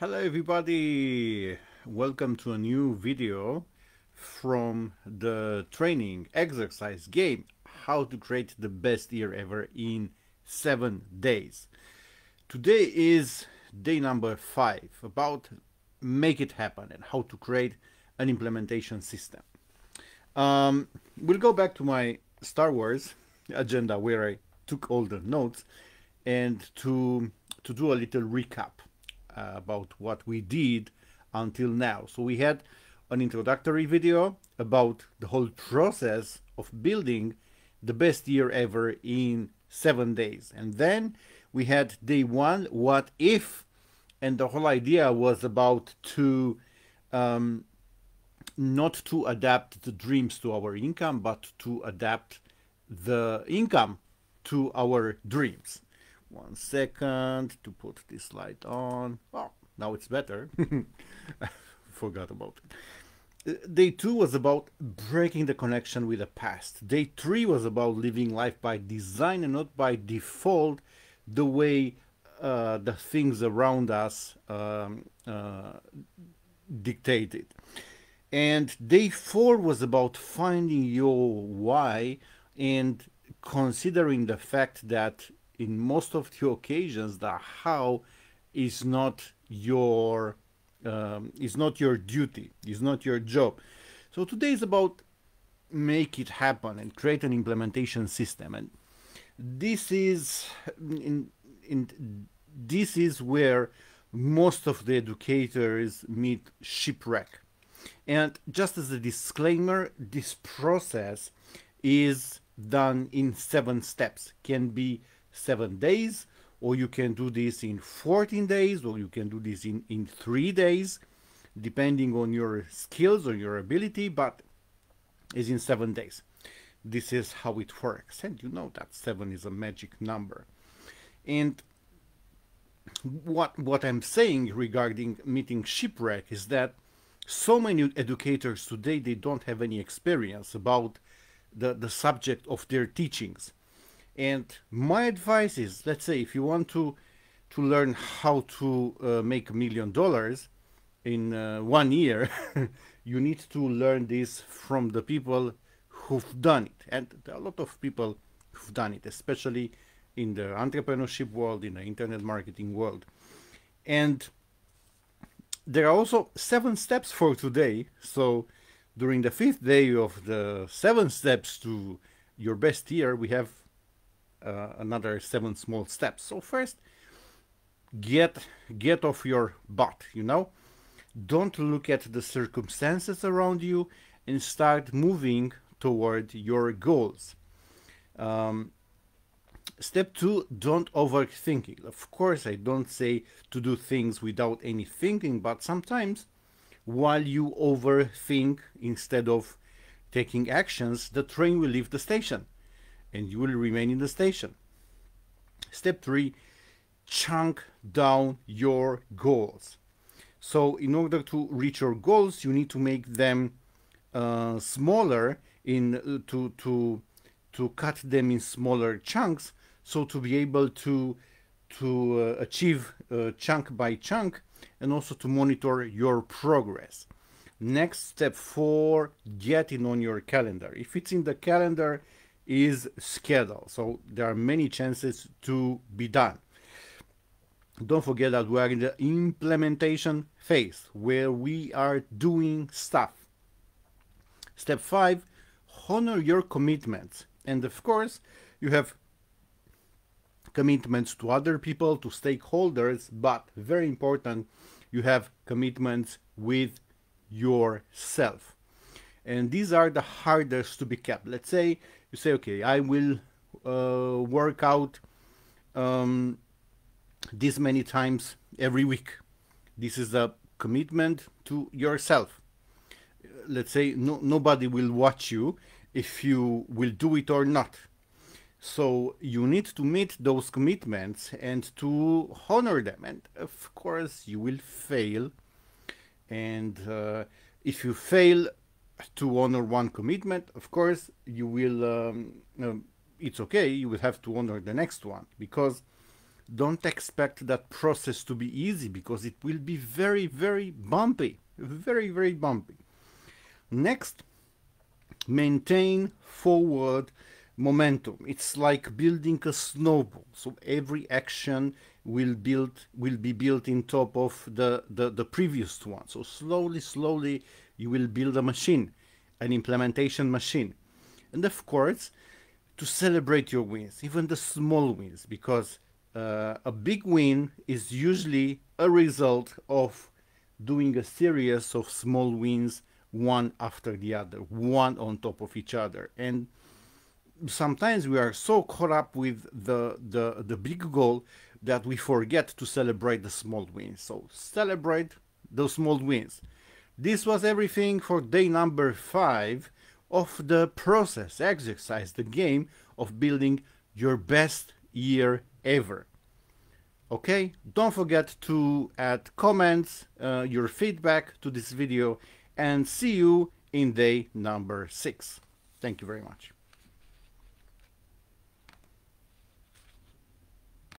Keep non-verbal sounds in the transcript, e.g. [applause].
Hello everybody! Welcome to a new video from the training exercise game how to create the best year ever in 7 days. Today is day number 5 about make it happen and how to create an implementation system. Um, we'll go back to my Star Wars agenda where I took all the notes and to to do a little recap about what we did until now. So we had an introductory video about the whole process of building the best year ever in seven days. And then we had day one, what if, and the whole idea was about to um, not to adapt the dreams to our income, but to adapt the income to our dreams. One second to put this light on. Oh, now it's better. [laughs] Forgot about it. Uh, day two was about breaking the connection with the past. Day three was about living life by design and not by default, the way uh, the things around us um, uh, dictated. And day four was about finding your why and considering the fact that in most of the occasions the how is not your um, is not your duty is not your job. So today is about make it happen and create an implementation system. And this is in, in this is where most of the educators meet shipwreck. And just as a disclaimer this process is done in seven steps can be seven days or you can do this in 14 days or you can do this in in three days depending on your skills or your ability but is in seven days. This is how it works and you know that seven is a magic number. And what what i'm saying regarding meeting shipwreck is that so many educators today they don't have any experience about the the subject of their teachings and my advice is, let's say, if you want to to learn how to uh, make a million dollars in uh, one year, [laughs] you need to learn this from the people who've done it. And there are a lot of people who've done it, especially in the entrepreneurship world, in the internet marketing world. And there are also seven steps for today. So during the fifth day of the seven steps to your best year, we have uh, another seven small steps. So first, get get off your butt. You know, don't look at the circumstances around you and start moving toward your goals. Um, step two, don't overthink it. Of course, I don't say to do things without any thinking, but sometimes while you overthink instead of taking actions, the train will leave the station and you will remain in the station. Step three, chunk down your goals. So in order to reach your goals, you need to make them uh, smaller in uh, to to to cut them in smaller chunks. So to be able to to uh, achieve uh, chunk by chunk and also to monitor your progress. Next step four, get on your calendar. If it's in the calendar, is scheduled. So there are many chances to be done. Don't forget that we are in the implementation phase where we are doing stuff. Step five, honor your commitments. And of course, you have commitments to other people, to stakeholders, but very important, you have commitments with yourself. And these are the hardest to be kept. Let's say you say, okay, I will uh, work out um, this many times every week. This is a commitment to yourself. Let's say no, nobody will watch you if you will do it or not. So you need to meet those commitments and to honor them. And of course, you will fail. And uh, if you fail, to honor one commitment, of course, you will, um, um, it's okay, you will have to honor the next one because don't expect that process to be easy because it will be very, very bumpy. Very, very bumpy. Next, maintain forward momentum. It's like building a snowball. So every action will build will be built in top of the, the, the previous one. So slowly, slowly you will build a machine, an implementation machine. And of course, to celebrate your wins, even the small wins, because uh, a big win is usually a result of doing a series of small wins one after the other, one on top of each other. And sometimes we are so caught up with the, the, the big goal that we forget to celebrate the small wins. So celebrate those small wins. This was everything for day number five of the process, exercise, the game of building your best year ever. Okay, don't forget to add comments, uh, your feedback to this video and see you in day number six. Thank you very much.